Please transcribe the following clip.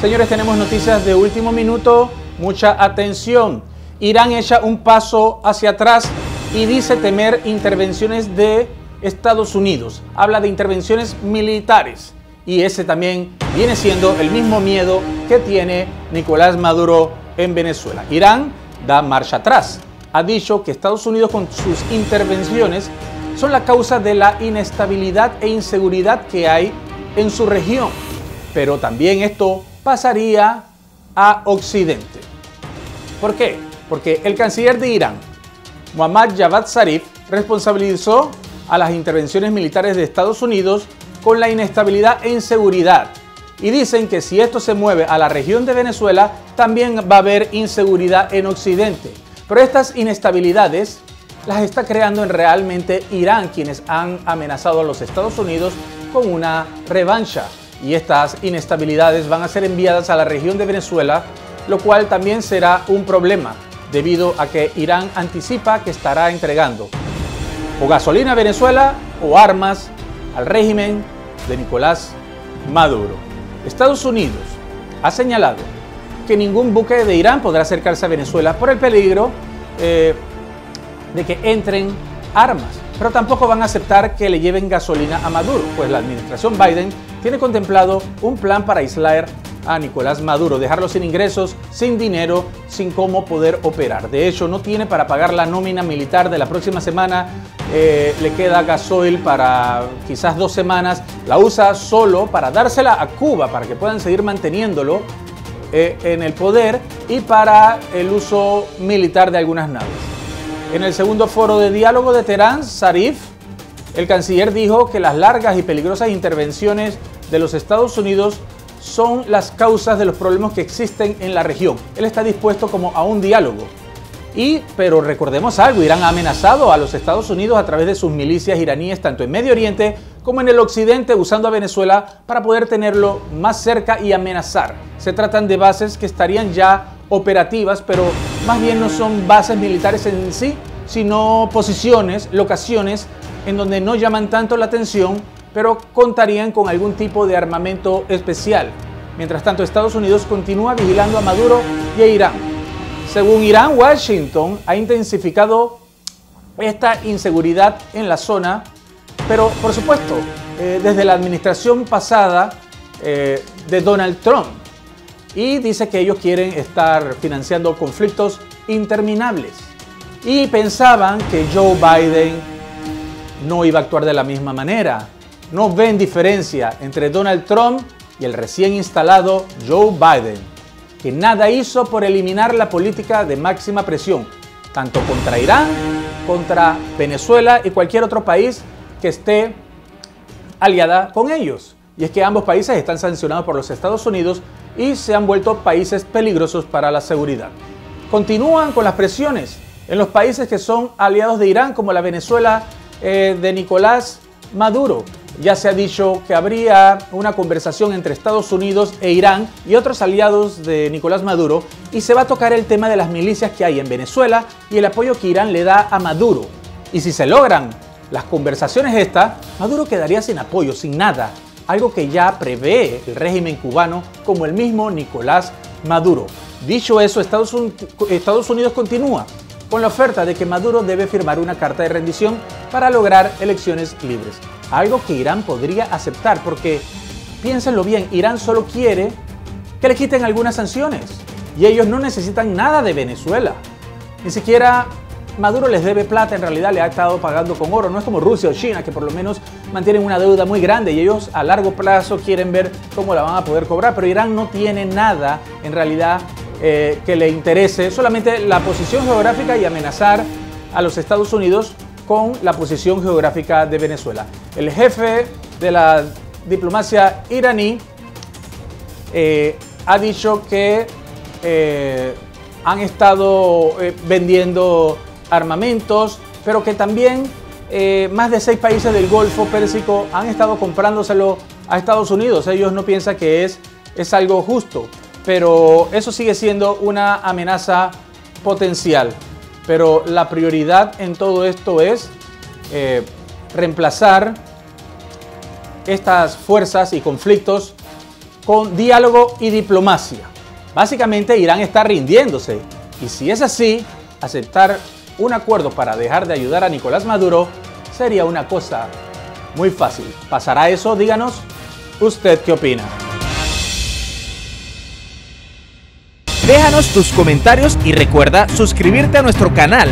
Señores, tenemos noticias de último minuto. Mucha atención. Irán echa un paso hacia atrás y dice temer intervenciones de Estados Unidos. Habla de intervenciones militares. Y ese también viene siendo el mismo miedo que tiene Nicolás Maduro en Venezuela. Irán da marcha atrás. Ha dicho que Estados Unidos con sus intervenciones son la causa de la inestabilidad e inseguridad que hay en su región. Pero también esto pasaría a Occidente. ¿Por qué? Porque el canciller de Irán, Muhammad Javad Zarif, responsabilizó a las intervenciones militares de Estados Unidos con la inestabilidad e inseguridad. Y dicen que si esto se mueve a la región de Venezuela, también va a haber inseguridad en Occidente. Pero estas inestabilidades las está creando en realmente Irán, quienes han amenazado a los Estados Unidos con una revancha. Y estas inestabilidades van a ser enviadas a la región de Venezuela, lo cual también será un problema, debido a que Irán anticipa que estará entregando o gasolina a Venezuela o armas al régimen de Nicolás Maduro. Estados Unidos ha señalado que ningún buque de Irán podrá acercarse a Venezuela por el peligro eh, de que entren armas, pero tampoco van a aceptar que le lleven gasolina a Maduro, pues la administración Biden tiene contemplado un plan para aislar a Nicolás Maduro, dejarlo sin ingresos, sin dinero, sin cómo poder operar. De hecho, no tiene para pagar la nómina militar de la próxima semana, eh, le queda gasoil para quizás dos semanas, la usa solo para dársela a Cuba, para que puedan seguir manteniéndolo eh, en el poder y para el uso militar de algunas naves. En el segundo foro de diálogo de Teherán, Zarif, el canciller dijo que las largas y peligrosas intervenciones de los Estados Unidos son las causas de los problemas que existen en la región. Él está dispuesto como a un diálogo. Y, pero recordemos algo, Irán ha amenazado a los Estados Unidos a través de sus milicias iraníes tanto en Medio Oriente como en el Occidente usando a Venezuela para poder tenerlo más cerca y amenazar. Se tratan de bases que estarían ya operativas, pero más bien no son bases militares en sí, sino posiciones, locaciones en donde no llaman tanto la atención pero contarían con algún tipo de armamento especial. Mientras tanto, Estados Unidos continúa vigilando a Maduro y a Irán. Según Irán, Washington ha intensificado esta inseguridad en la zona, pero por supuesto, eh, desde la administración pasada eh, de Donald Trump. Y dice que ellos quieren estar financiando conflictos interminables. Y pensaban que Joe Biden no iba a actuar de la misma manera no ven diferencia entre Donald Trump y el recién instalado Joe Biden, que nada hizo por eliminar la política de máxima presión, tanto contra Irán, contra Venezuela y cualquier otro país que esté aliada con ellos. Y es que ambos países están sancionados por los Estados Unidos y se han vuelto países peligrosos para la seguridad. Continúan con las presiones en los países que son aliados de Irán, como la Venezuela eh, de Nicolás Maduro, ya se ha dicho que habría una conversación entre Estados Unidos e Irán y otros aliados de Nicolás Maduro y se va a tocar el tema de las milicias que hay en Venezuela y el apoyo que Irán le da a Maduro. Y si se logran las conversaciones estas, Maduro quedaría sin apoyo, sin nada, algo que ya prevé el régimen cubano como el mismo Nicolás Maduro. Dicho eso, Estados Unidos continúa con la oferta de que Maduro debe firmar una carta de rendición para lograr elecciones libres algo que Irán podría aceptar, porque piénsenlo bien, Irán solo quiere que le quiten algunas sanciones y ellos no necesitan nada de Venezuela. Ni siquiera Maduro les debe plata, en realidad le ha estado pagando con oro. No es como Rusia o China, que por lo menos mantienen una deuda muy grande y ellos a largo plazo quieren ver cómo la van a poder cobrar. Pero Irán no tiene nada, en realidad, eh, que le interese, solamente la posición geográfica y amenazar a los Estados Unidos con la posición geográfica de Venezuela. El jefe de la diplomacia iraní eh, ha dicho que eh, han estado vendiendo armamentos, pero que también más de seis países del Golfo Pérsico han estado comprándoselo a Estados Unidos. Ellos no piensan que es, es algo justo, pero eso sigue siendo una amenaza potencial. Pero la prioridad en todo esto es eh, reemplazar estas fuerzas y conflictos con diálogo y diplomacia. Básicamente Irán está rindiéndose y si es así, aceptar un acuerdo para dejar de ayudar a Nicolás Maduro sería una cosa muy fácil. ¿Pasará eso? Díganos, ¿usted qué opina? Déjanos tus comentarios y recuerda suscribirte a nuestro canal